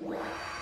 Wow.